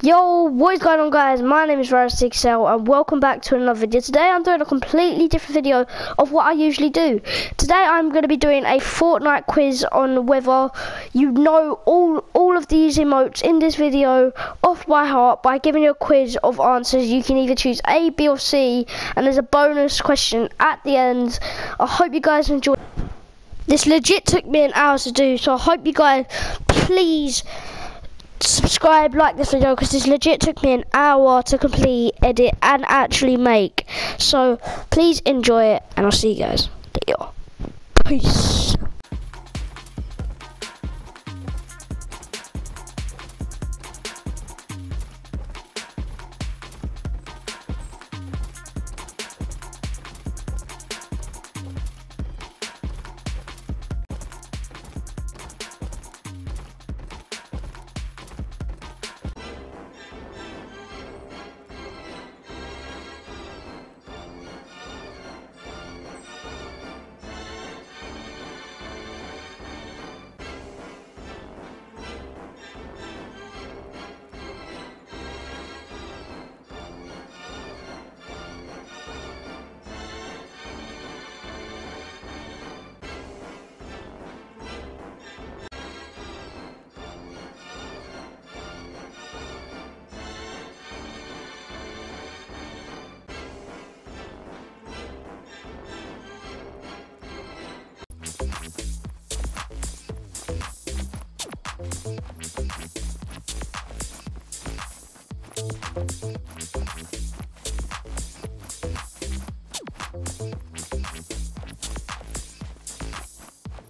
Yo, what is going on guys? My name is VirosityXL and welcome back to another video. Today I'm doing a completely different video of what I usually do. Today I'm going to be doing a Fortnite quiz on whether you know all, all of these emotes in this video off by heart by giving you a quiz of answers. You can either choose A, B or C and there's a bonus question at the end. I hope you guys enjoy. This legit took me an hour to do so I hope you guys please subscribe, like this video because this legit took me an hour to complete, edit and actually make. So please enjoy it and I'll see you guys later. Peace.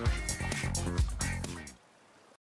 Mm-hmm.